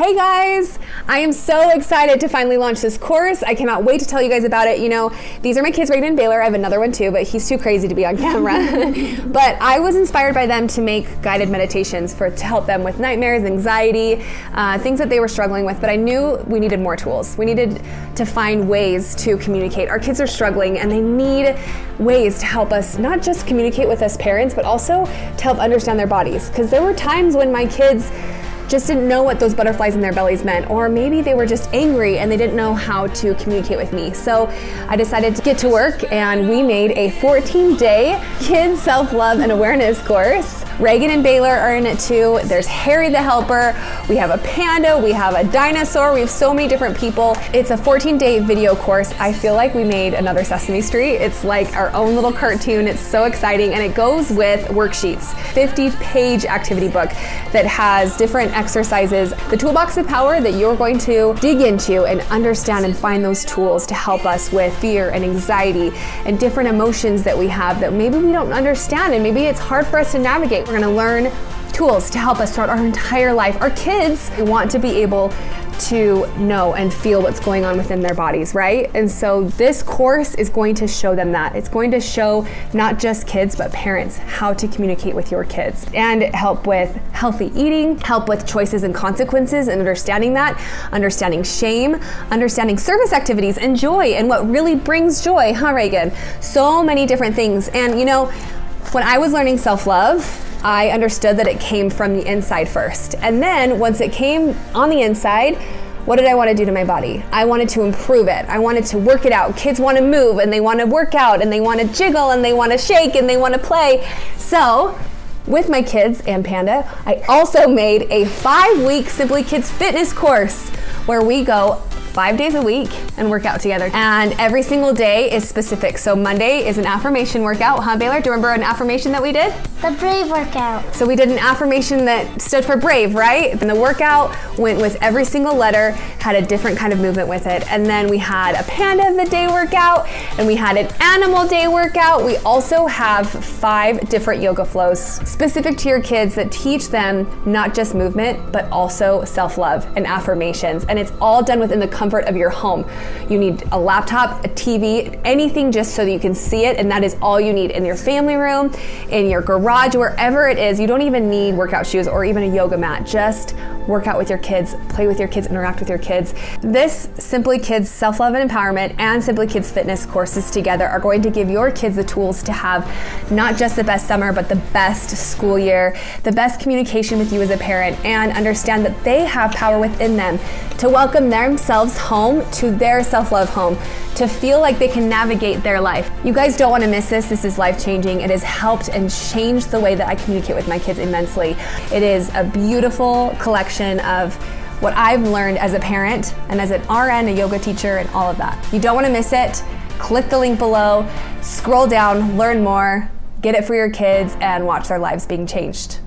Hey guys, I am so excited to finally launch this course. I cannot wait to tell you guys about it. You know, these are my kids, Reagan and Baylor. I have another one too, but he's too crazy to be on camera. but I was inspired by them to make guided meditations for to help them with nightmares, anxiety, uh, things that they were struggling with. But I knew we needed more tools. We needed to find ways to communicate. Our kids are struggling and they need ways to help us not just communicate with us parents, but also to help understand their bodies. Because there were times when my kids just didn't know what those butterflies in their bellies meant, or maybe they were just angry and they didn't know how to communicate with me. So I decided to get to work and we made a 14 day kids self love and awareness course. Reagan and Baylor are in it too. There's Harry the Helper. We have a panda. We have a dinosaur. We have so many different people. It's a 14 day video course. I feel like we made another Sesame Street. It's like our own little cartoon. It's so exciting and it goes with worksheets, 50 page activity book that has different exercises, the toolbox of power that you're going to dig into and understand and find those tools to help us with fear and anxiety and different emotions that we have that maybe we don't understand and maybe it's hard for us to navigate. We're to learn tools to help us throughout our entire life. Our kids want to be able to know and feel what's going on within their bodies, right? And so this course is going to show them that. It's going to show not just kids, but parents how to communicate with your kids and help with healthy eating, help with choices and consequences and understanding that, understanding shame, understanding service activities and joy and what really brings joy, huh, Reagan? So many different things. And you know, when I was learning self love, I understood that it came from the inside first. And then once it came on the inside, what did I want to do to my body? I wanted to improve it. I wanted to work it out. Kids want to move and they want to work out and they want to jiggle and they want to shake and they want to play. So, with my kids and Panda, I also made a five week Simply Kids fitness course where we go five days a week and work out together. And every single day is specific. So Monday is an affirmation workout, huh, Baylor? Do you remember an affirmation that we did? The brave workout. So we did an affirmation that stood for brave, right? And the workout went with every single letter, had a different kind of movement with it. And then we had a panda of the day workout, and we had an animal day workout. We also have five different yoga flows specific to your kids that teach them not just movement, but also self love and affirmations. And it's all done within the comfort of your home. You need a laptop, a TV, anything just so that you can see it, and that is all you need in your family room, in your garage, wherever it is. You don't even need workout shoes or even a yoga mat. Just work out with your kids, play with your kids, interact with your kids. This Simply Kids Self Love and Empowerment and Simply Kids Fitness courses together are going to give your kids the tools to have not just the best summer, but the best school year, the best communication with you as a parent, and understand that they have power within them to welcome themselves home to their self love home, to feel like they can navigate their life. You guys don't want to miss this. This is life changing. It has helped and changed the way that I communicate with my kids immensely. It is a beautiful collection of what I've learned as a parent and as an RN, a yoga teacher, and all of that. You don't want to miss it. Click the link below, scroll down, learn more, get it for your kids, and watch their lives being changed.